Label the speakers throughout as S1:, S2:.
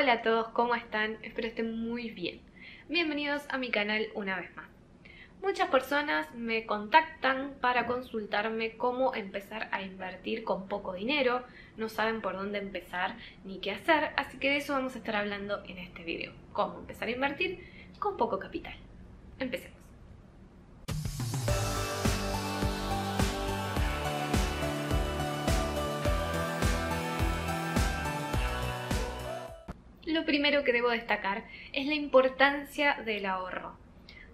S1: Hola a todos, ¿cómo están? Espero estén muy bien. Bienvenidos a mi canal una vez más. Muchas personas me contactan para consultarme cómo empezar a invertir con poco dinero, no saben por dónde empezar ni qué hacer, así que de eso vamos a estar hablando en este video. Cómo empezar a invertir con poco capital. Empecemos. Lo primero que debo destacar es la importancia del ahorro.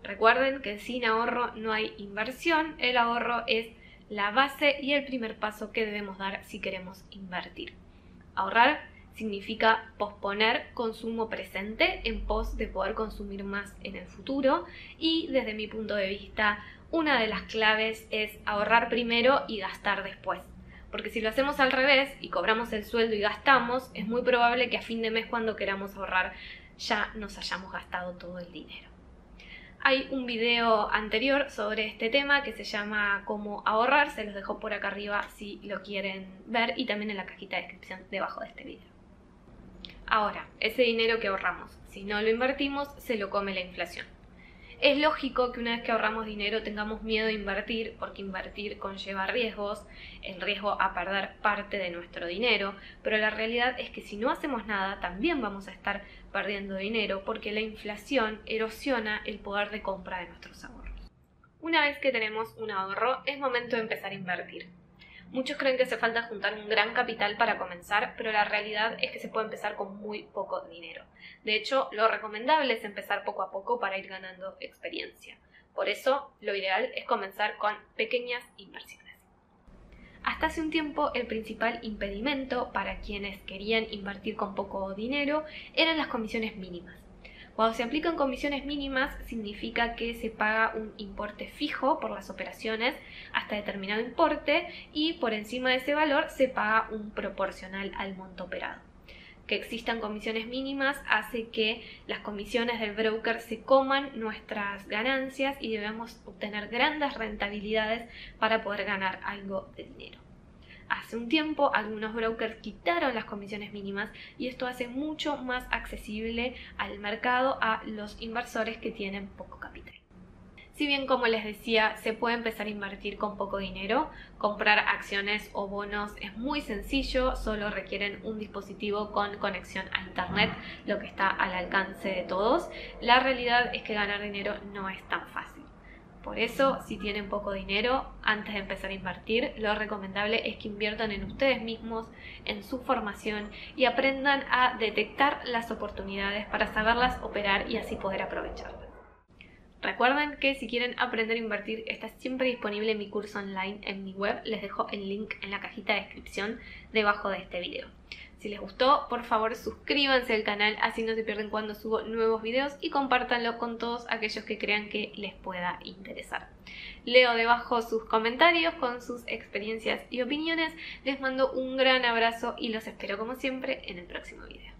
S1: Recuerden que sin ahorro no hay inversión, el ahorro es la base y el primer paso que debemos dar si queremos invertir. Ahorrar significa posponer consumo presente en pos de poder consumir más en el futuro y desde mi punto de vista una de las claves es ahorrar primero y gastar después. Porque si lo hacemos al revés y cobramos el sueldo y gastamos, es muy probable que a fin de mes cuando queramos ahorrar ya nos hayamos gastado todo el dinero. Hay un video anterior sobre este tema que se llama Cómo ahorrar, se los dejo por acá arriba si lo quieren ver y también en la cajita de descripción debajo de este video. Ahora, ese dinero que ahorramos, si no lo invertimos, se lo come la inflación. Es lógico que una vez que ahorramos dinero tengamos miedo de invertir, porque invertir conlleva riesgos, el riesgo a perder parte de nuestro dinero, pero la realidad es que si no hacemos nada también vamos a estar perdiendo dinero porque la inflación erosiona el poder de compra de nuestros ahorros. Una vez que tenemos un ahorro, es momento de empezar a invertir. Muchos creen que hace falta juntar un gran capital para comenzar, pero la realidad es que se puede empezar con muy poco dinero. De hecho, lo recomendable es empezar poco a poco para ir ganando experiencia. Por eso, lo ideal es comenzar con pequeñas inversiones. Hasta hace un tiempo el principal impedimento para quienes querían invertir con poco dinero eran las comisiones mínimas. Cuando se aplican comisiones mínimas significa que se paga un importe fijo por las operaciones hasta determinado importe y por encima de ese valor se paga un proporcional al monto operado. Que existan comisiones mínimas hace que las comisiones del broker se coman nuestras ganancias y debemos obtener grandes rentabilidades para poder ganar algo de dinero. Hace un tiempo algunos brokers quitaron las comisiones mínimas y esto hace mucho más accesible al mercado a los inversores que tienen poco capital. Si bien, como les decía, se puede empezar a invertir con poco dinero, comprar acciones o bonos es muy sencillo, solo requieren un dispositivo con conexión a Internet, lo que está al alcance de todos. La realidad es que ganar dinero no es tan fácil. Por eso, si tienen poco dinero, antes de empezar a invertir, lo recomendable es que inviertan en ustedes mismos, en su formación y aprendan a detectar las oportunidades para saberlas operar y así poder aprovecharlas. Recuerden que si quieren aprender a invertir está siempre disponible mi curso online en mi web, les dejo el link en la cajita de descripción debajo de este video. Si les gustó, por favor suscríbanse al canal, así no se pierden cuando subo nuevos videos y compártanlo con todos aquellos que crean que les pueda interesar. Leo debajo sus comentarios con sus experiencias y opiniones, les mando un gran abrazo y los espero como siempre en el próximo video.